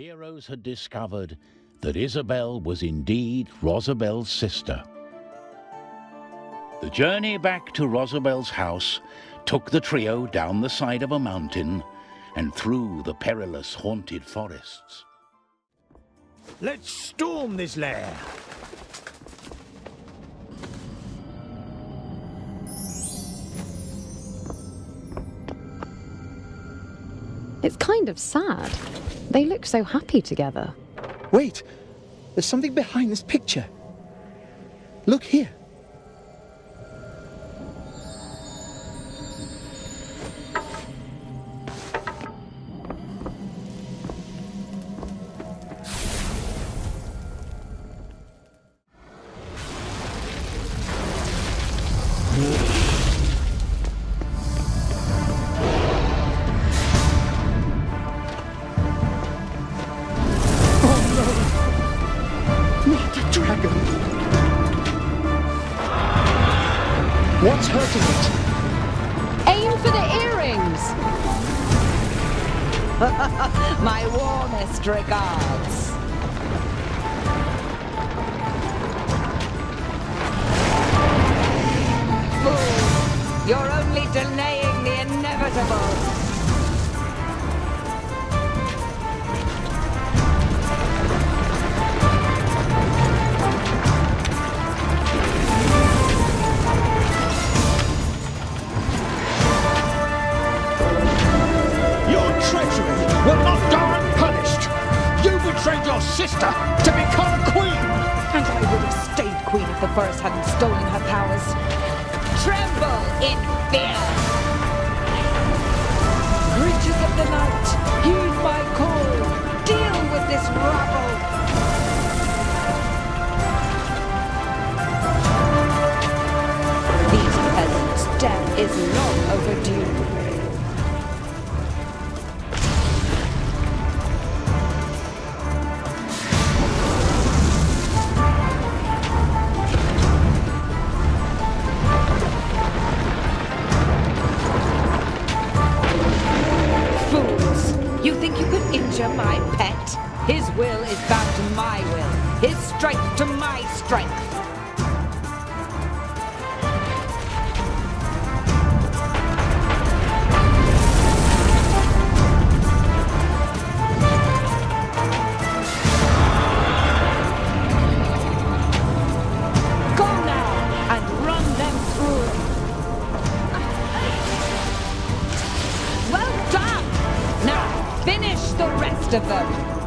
heroes had discovered that Isabel was indeed Rosabel's sister. The journey back to Rosabel's house took the trio down the side of a mountain and through the perilous haunted forests. Let's storm this lair. It's kind of sad. They look so happy together. Wait, there's something behind this picture. Look here. What's hurting it? Aim for the earrings! My warmest regards. Fool, you're only delaying the inevitable. Sister to become queen. And I would have stayed queen if the forest hadn't stolen her powers. Tremble in fear! Creatures of the night, heed my call. Deal with this rabble. These peasants' death is long overdue. My pet? His will is bound to my will, his strength to my strength. of them.